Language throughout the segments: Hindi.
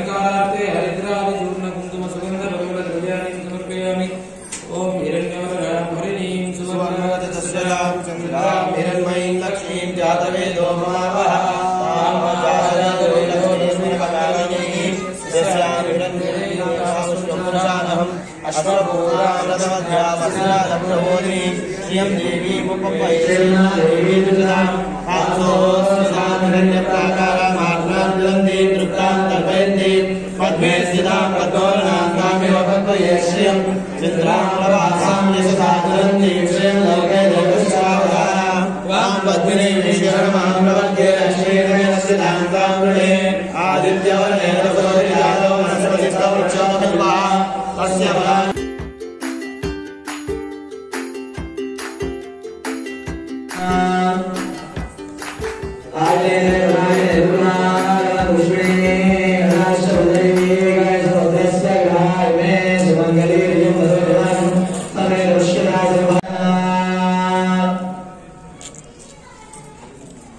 लङ्कार्थे हरिद्रादिचूर्णकुङ्कुम सुगन्ध द्रव्याणि समर्पयामि। ॐ हिरण्यवरहरिणीं सुवर्णवदतस्यां हिरण्मयीं लक्ष्मीं जातवेदो महावः श्रियं देवीमुपम्पयेन्देवी दृष्टान्तर्पयन्ति पद्मे स्थितां पद्मवर्णां कामिव भक्तये श्रियं। यशसा दुरन्ति श्रियं लोके लोकस्यावधारा वां पद्मिनीं विश्वकर्मां प्रवर्त्य श्रीरमेण स्थितां तां वृणे आदित्यवर्णेन सूर्यादौ वनस्पतिस्तवृक्षोपकल्पा तस्य फलानि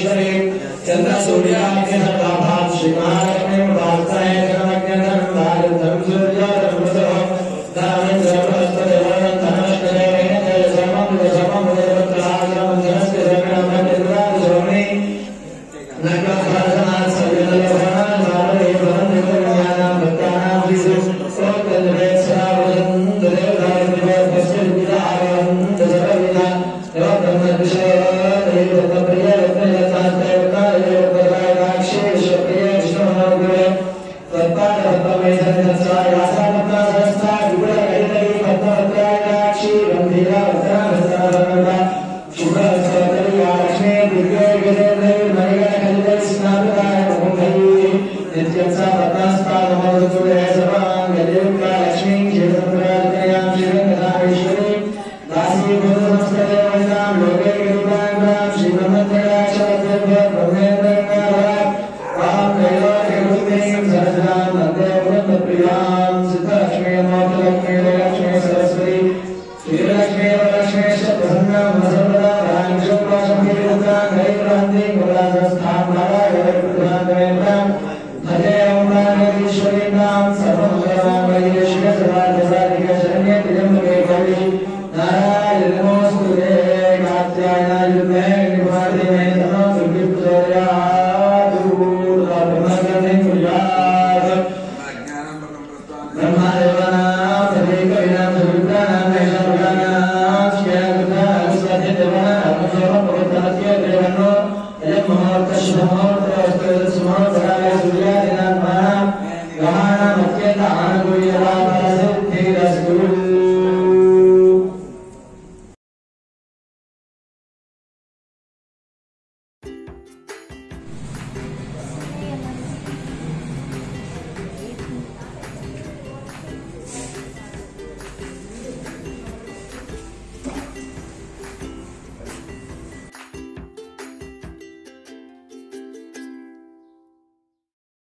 सूर्य Shri Mahalakshmi वार्ताएं Santa Pascal, Amen.